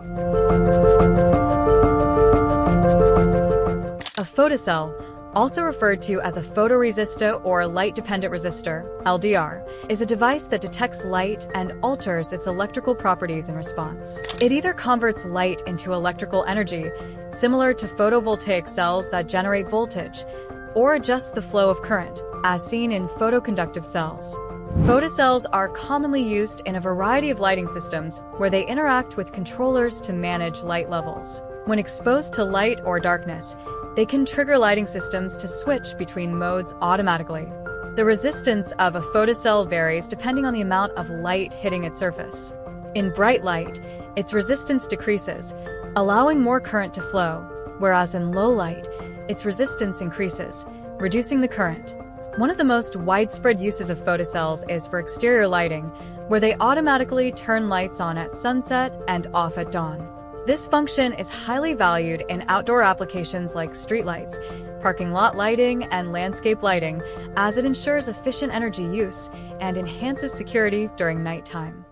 A photocell, also referred to as a photoresistor or light-dependent resistor, LDR, is a device that detects light and alters its electrical properties in response. It either converts light into electrical energy, similar to photovoltaic cells that generate voltage, or adjusts the flow of current, as seen in photoconductive cells. Photocells are commonly used in a variety of lighting systems where they interact with controllers to manage light levels. When exposed to light or darkness, they can trigger lighting systems to switch between modes automatically. The resistance of a photocell varies depending on the amount of light hitting its surface. In bright light, its resistance decreases, allowing more current to flow, whereas in low light, its resistance increases, reducing the current. One of the most widespread uses of photocells is for exterior lighting, where they automatically turn lights on at sunset and off at dawn. This function is highly valued in outdoor applications like streetlights, parking lot lighting, and landscape lighting, as it ensures efficient energy use and enhances security during nighttime.